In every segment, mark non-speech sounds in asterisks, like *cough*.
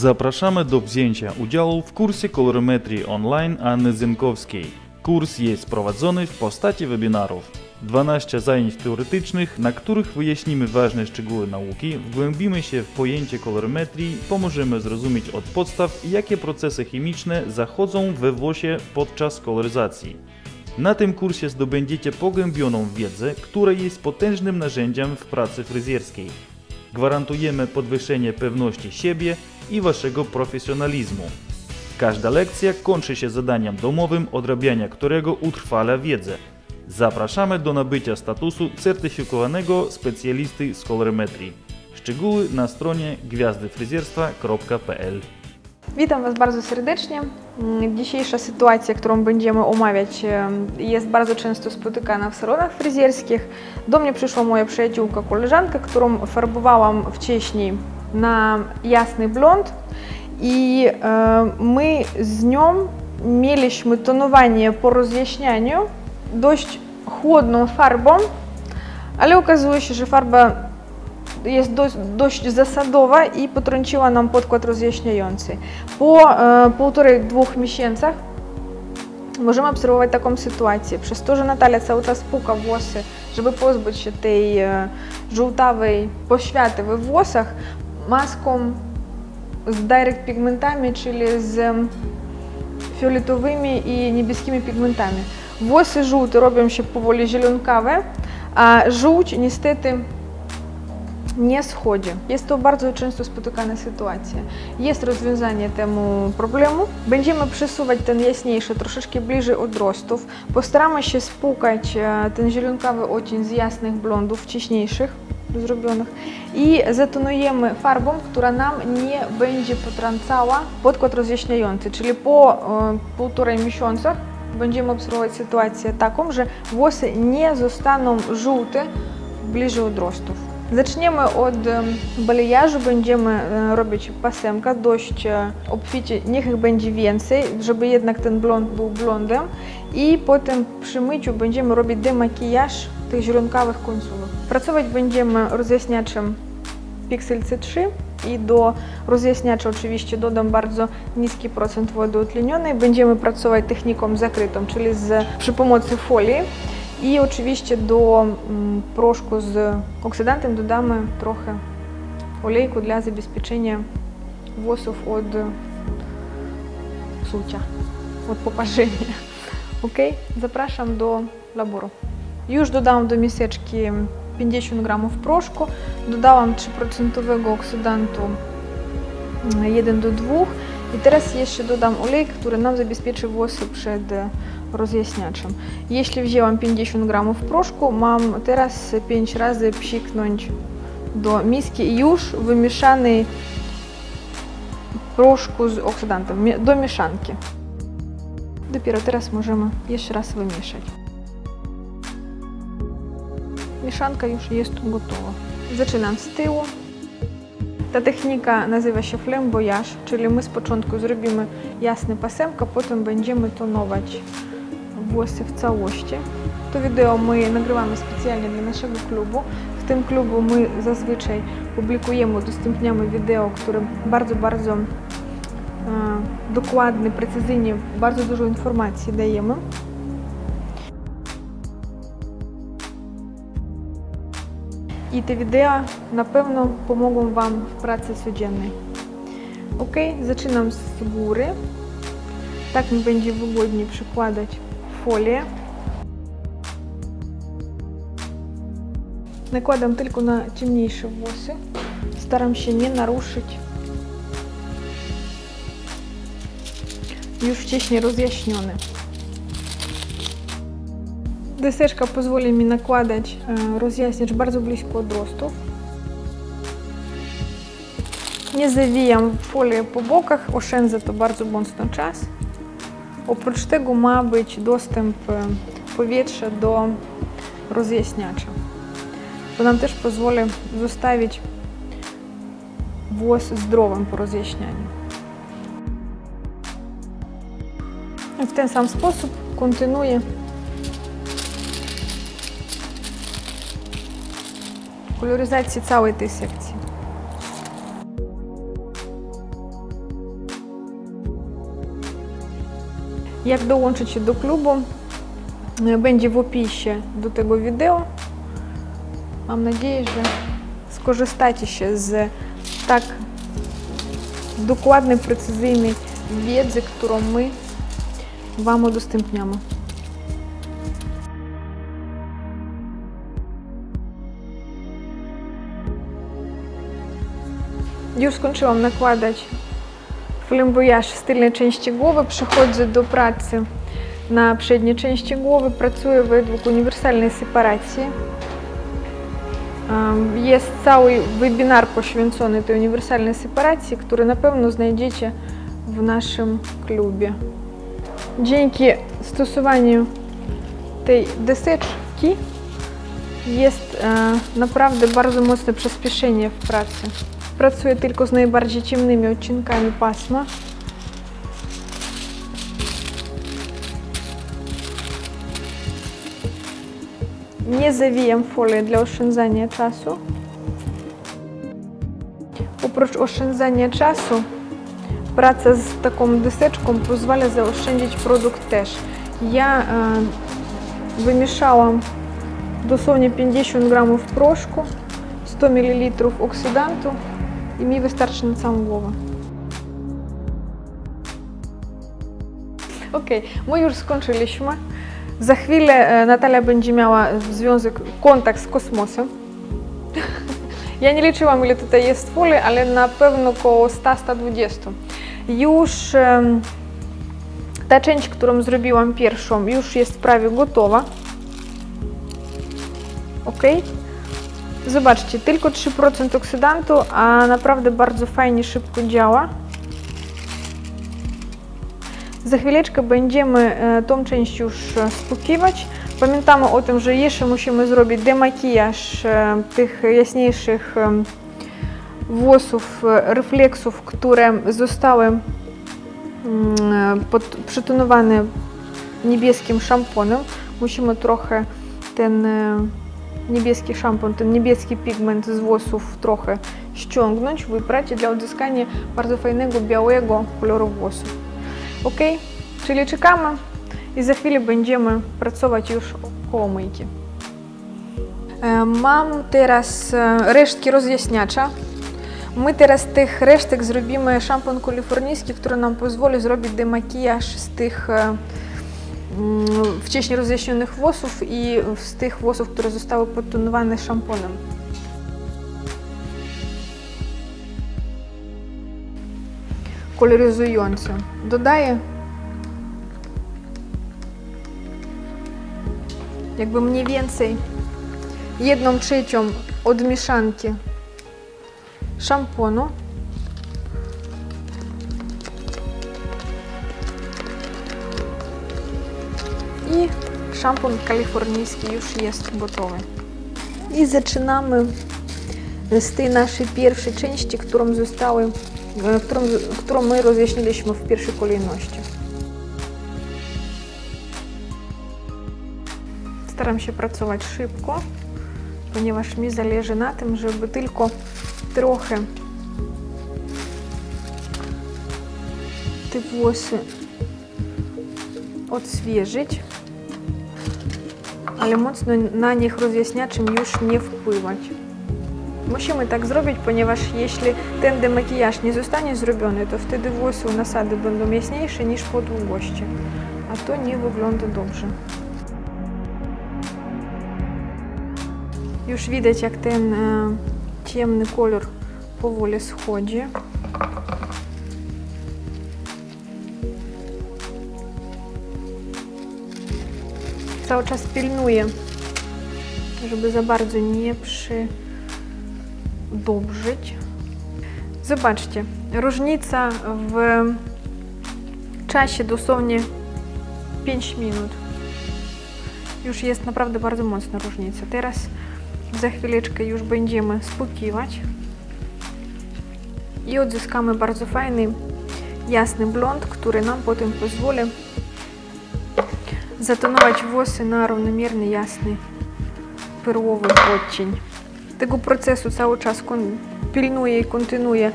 Zapraszamy do wzięcia udziału w kursie kolorymetrii online Anny Zynkowskiej. Kurs jest prowadzony w postaci webinarów. 12 zajęć teoretycznych, na których wyjaśnimy ważne szczegóły nauki, wgłębimy się w pojęcie kolorymetrii, pomożemy zrozumieć od podstaw, jakie procesy chemiczne zachodzą we włosie podczas koloryzacji. Na tym kursie zdobędziecie pogłębioną wiedzę, która jest potężnym narzędziem w pracy fryzjerskiej. Gwarantujemy podwyższenie pewności siebie i waszego profesjonalizmu. Każda lekcja kończy się zadaniem domowym, odrabiania którego utrwala wiedzę. Zapraszamy do nabycia statusu certyfikowanego specjalisty z kolorymetrii. Szczegóły na stronie gwiazdyfryzjerstwa.pl Witam Was bardzo serdecznie. Mm, Dzisiejsza sytuacja, którą będziemy omawiać, jest bardzo często spotykana w salonach fryzjerskich. Do mnie przyszła moja przyjaciółka, koleżanka, którą farbowałam wcześniej na jasny blond i my z nią mieliśmy tonowanie po rozjaśnianiu dość chłodną farbą, ale okazuje się, że farba jest dość, dość zasadowa i potrąciła nam podkład rozjaśniający. Po e, półtorej, dwóch miesiącach możemy obserwować taką sytuację. Przez to, że Natalia cały czas puka włosy, żeby pozbyć się tej e, żółtawej poświaty we włosach, maską z direct pigmentami, czyli z em, fioletowymi i niebieskimi pigmentami. Włosy żółte robią się nie schodzi. Jest to bardzo często spotykana sytuacja. Jest rozwiązanie temu problemu. Będziemy przesuwać ten jaśniejszy troszeczkę bliżej odrostów. Postaramy się spłukać e, ten zielonkawy odcień z jasnych blondów, wcześniejszych zrobionych i zatonujemy farbą, która nam nie będzie potrącała podkład rozjaśniający, czyli po e, półtorej miesiąca będziemy obserwować sytuację taką, że włosy nie zostaną żółte bliżej odrostów. Zaczniemy od em, balajażu, będziemy e, robić pasemkę dość e, obficie, niech ich będzie więcej, żeby jednak ten blond był blondem i potem przy myciu będziemy robić demakijaż tych zielonkawych końcówek. Pracować będziemy rozjaśniaczem Pixel C3 i do rozjaśniacza oczywiście dodam bardzo niski procent wody utlenionej. Będziemy pracować techniką zakrytą, czyli z, przy pomocy folii. I oczywiście do mm, proszku z oksydantem dodamy trochę olejku dla zabezpieczenia włosów od psucia, od poparzenia. *laughs* Ok? Zapraszam do laboru. Już dodałam do miseczki 50 gramów proszku, dodałam 3% oksydantu mm, 1 do 2 i teraz jeszcze dodam olej, który nam zabezpieczy włosy przed e, rozjaśniaczem. Jeśli wzięłam 50 gramów proszku, mam teraz 5 razy psiknąć do miski i już wymieszanej proszku z oksydantem, do mieszanki. Dopiero teraz możemy jeszcze raz wymieszać. Mieszanka już jest gotowa. Zaczynam z tyłu. Ta technika nazywa się flamboyage, czyli my z początku zrobimy jasny pasemkę, potem będziemy tonować włosy w całości. To wideo my nagrywamy specjalnie dla naszego klubu. W tym klubu my zazwyczaj publikujemy, udostępniamy wideo, które bardzo, bardzo e, dokładnie, precyzyjnie, bardzo dużo informacji dajemy. Te wideo na pewno pomogą Wam w pracy codziennej. Ok, zaczynam z góry. Tak mi będzie wygodniej przykładać Nakładam tylko na ciemniejsze włosy. Staram się nie naruszyć już wcześniej rozjaśnione. Deseczka pozwoli mi nakładać rozjaśniacz bardzo blisko odrostów. Nie zawijam folię po bokach, oszczędza to bardzo mocno czas. Oprócz tego ma być dostęp e, powietrza do rozjaśniacza. To nam też pozwoli zostawić włos zdrowym po rozjaśnianiu. I w ten sam sposób kontynuuję koloryzację Jak dołączyć się do klubu, e, będzie w opisie do tego wideo. Mam nadzieję, że skorzystacie się z tak dokładnej, precyzyjnej wiedzy, którą my Wam udostępniamy. Już skończyłam nakładać flamboyaż z tylnej części głowy, przechodzę do pracy na przedniej części głowy, pracuję według separacji. Em, Jest cały webinar poświęcony tej uniwersalnej separacji, który na pewno znajdziecie w naszym klubie. Dzięki stosowaniu tej deseczki jest e, naprawdę bardzo mocne przyspieszenie w pracy. Tylko z najbardziej ciemnymi odcinkami pasma. Nie zawijam folii dla oszczędzania czasu. Oprócz oszczędzania czasu, praca z taką deseczką pozwala zaoszczędzić produkt też. Ja e, wymieszałam dosłownie 50 gramów proszku, 100 ml oksydantu i mi wystarczy na całą głowę. Okej, my już skończyliśmy. Za chwilę e, Natalia będzie miała związek, kontakt z kosmosem. *laughs* Ja nie liczyłam, ile tutaj jest folii, ale na pewno około 100-120. Już ta część, którą zrobiłam pierwszą, już jest prawie gotowa. Ok? Zobaczcie, tylko 3% oksydantu, a naprawdę bardzo fajnie, szybko działa. Za chwileczkę będziemy e, tą część już e, spłukiwać. Pamiętamy o tym, że jeszcze musimy zrobić demakijaż e, tych jaśniejszych włosów, refleksów, które zostały mm, pod, przytonowane niebieskim szamponem. Musimy trochę ten niebieski szampon, ten niebieski pigment z włosów trochę ściągnąć, wyprać dla uzyskania bardzo fajnego, białego koloru włosów. Ok? Czyli czekamy i za chwilę będziemy pracować już koło myjki. Mam teraz e, resztki rozjaśniacza. My teraz z tych resztek zrobimy szampon kalifornijski, który nam pozwoli zrobić demakijaż z tych e, wcześniej rozjaśnionych włosów i z tych włosów, które zostały podtonowane szamponem. Koloryzujący. Dodaję jakby mniej więcej jedną trzecią od mieszanki szamponu. Szampon kalifornijski już jest gotowy. I zaczynamy z tej naszej pierwszej części, którą zostały, e, którą, którą my rozjaśniliśmy w pierwszej kolejności. Staram się pracować szybko, ponieważ mi zależy na tym, żeby tylko trochę te włosy odświeżyć, ale mocno na nich rozjaśniaczem już nie wpływać. Musimy tak zrobić, ponieważ jeśli ten demakijaż nie zostanie zrobiony, to wtedy włosy u nasady będą jaśniejsze niż po długości, a to nie wygląda dobrze. Już widać, jak ten e, ciemny kolor powoli schodzi. Cały czas pilnuję, żeby za bardzo nie przydobrzyć. Zobaczcie, różnica w czasie dosłownie 5 minut. Już jest naprawdę bardzo mocna różnica. Teraz za chwileczkę już będziemy spłukiwać i odzyskamy bardzo fajny, jasny blond, który nam potem pozwoli zatonować włosy na równomierny, jasny, perłowy odcień. Tego procesu cały czas kon- pilnuję i kontynuuję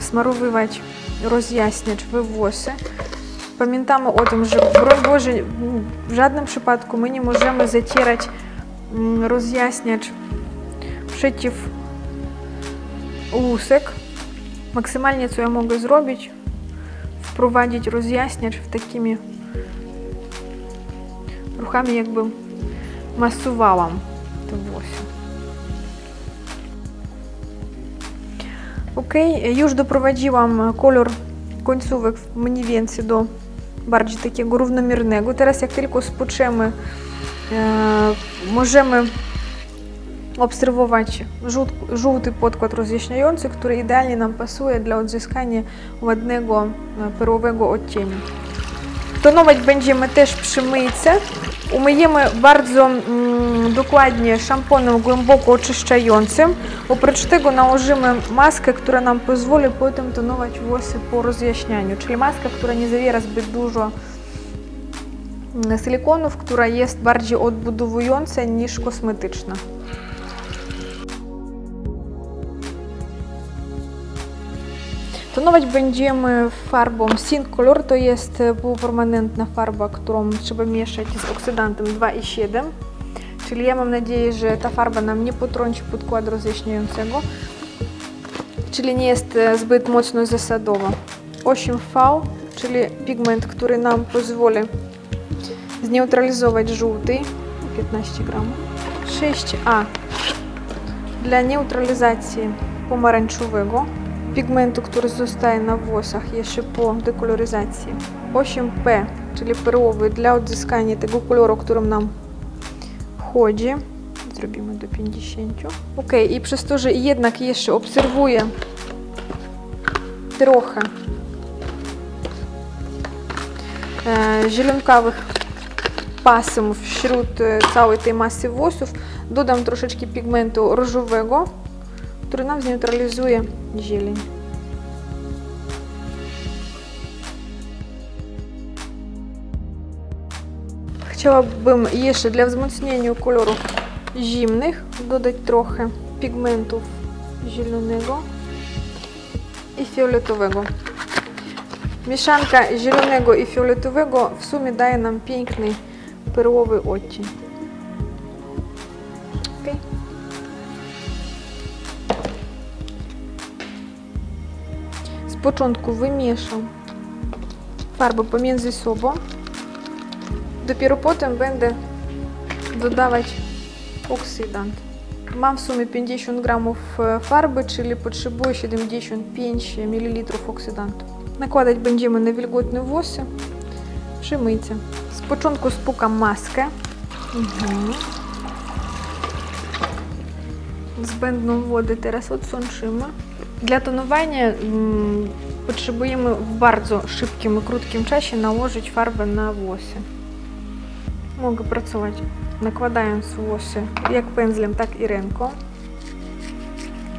smarowywać rozjaśniacz we włosy. Pamiętamy o tym, że broń Boże, w żadnym przypadku my nie możemy zacierać mm, rozjaśniacz przeciw łusek. Maksymalnie co ja mogę zrobić, wprowadzić ruchami jakby masowałam te włosy. Ok, już doprowadziłam kolor końcówek mniej więcej do bardziej takiego równomiernego. Teraz jak tylko spoczemy, e, możemy obserwować żółt, żółty podkład rozjaśniający, który idealnie nam pasuje dla odzyskania ładnego perłowego odcieniu. Tonować będziemy też przy myjce. Mm. Oprócz tego nałożymy maskę, która nam pozwoli potem tonować włosy po rozjaśnianiu, czyli maska, która nie zawiera zbyt dużo silikonów, która jest bardziej odbudowująca niż kosmetyczna. Tonować będziemy farbą Sync Color, to jest półpermanentna farba, którą trzeba mieszać z oksydantem 2,7 Czyli ja mam nadzieję, że ta farba nam nie potrąci podkładu rozjaśniającego, czyli nie jest zbyt mocno zasadowa. 8V, czyli pigment, który nam pozwoli zneutralizować żółty, 15 gramów. 6A dla neutralizacji pomarańczowego pigmentu, który zostaje na włosach jeszcze po dekoloryzacji. 8P, czyli perłowy dla odzyskania tego koloru, którym nam chodzi. Zrobimy do 50. Ok, i przez to, że jednak jeszcze obserwuję trochę e, zielonkawych pasmów wśród e, całej tej masy włosów, dodam troszeczkę pigmentu różowego, który nam zneutralizuje zieleń. Chciałabym jeszcze dla wzmocnienia kolorów zimnych dodać trochę pigmentów zielonego i fioletowego. Mieszanka zielonego i fioletowego w sumie daje nam piękny perłowy odcień. Początku wymieszam farbę pomiędzy sobą. Dopiero potem będę dodawać oksydant. Mam w sumie 50 gramów farby, czyli potrzebuję 75 ml oksydantu. Nakładać będziemy na wilgotne włosy przy myjce. Z początku spukam maskę. Mhm. Zbędną wodę teraz odsączymy. Dla tonowania mm, potrzebujemy w bardzo szybkim i krótkim czasie nałożyć farbę na włosy. Mogę pracować nakładając włosy jak pędzlem, tak i ręką.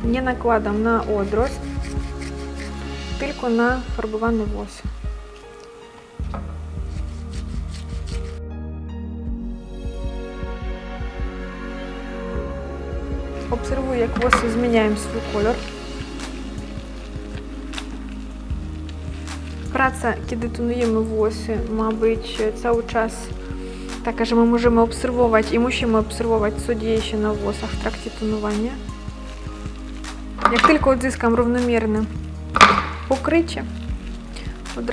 Nie nakładam na odrost, tylko na farbowane włosy. Obserwuję, jak włosy zmieniają swój kolor. Praca, kiedy tonujemy włosy, ma być cały czas taka, że my możemy obserwować i musimy obserwować, co dzieje się na włosach w trakcie tonowania. Jak tylko odzyskam równomierne pokrycie, od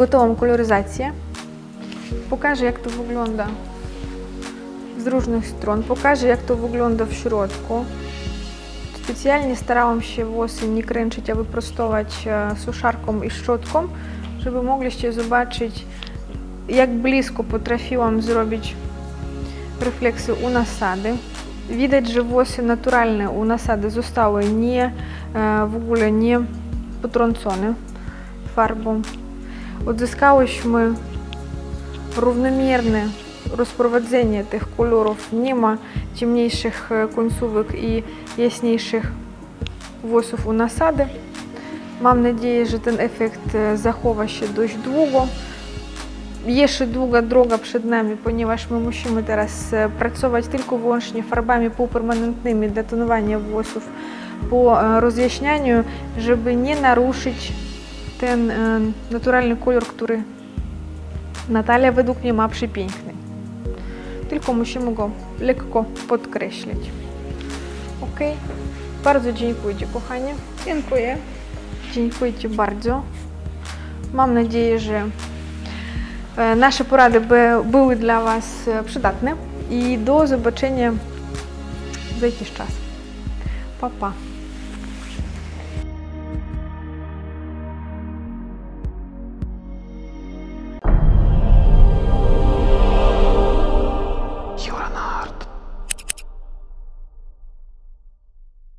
gotową koloryzację. Pokażę jak to wygląda z różnych stron. Pokażę jak to wygląda w środku. Specjalnie starałam się włosy nie kręcić, a wyprostować suszarką i szczotką, żeby mogliście zobaczyć jak blisko potrafiłam zrobić refleksy u nasady. Widać, że włosy naturalne u nasady zostały nie w ogóle nie potrącony farbą. Odzyskałyśmy równomierne rozprowadzenie tych kolorów. Nie ma ciemniejszych e, końcówek i jaśniejszych włosów u nasady. Mam nadzieję, że ten efekt e, zachowa się dość długo. Jeszcze długa droga przed nami, ponieważ my musimy teraz e, pracować tylko wyłącznie farbami półpermanentnymi dla tonowania włosów po rozjaśnianiu, żeby nie naruszyć ten e, naturalny kolor, który Natalia według mnie ma przepiękny. Tylko musimy go lekko podkreślić. Ok? Bardzo dziękuję Ci, kochanie. Dziękuję. Dziękuję Ci bardzo. Mam nadzieję, że e, nasze porady by, były dla Was e, przydatne i do zobaczenia za jakiś czas. Pa, pa.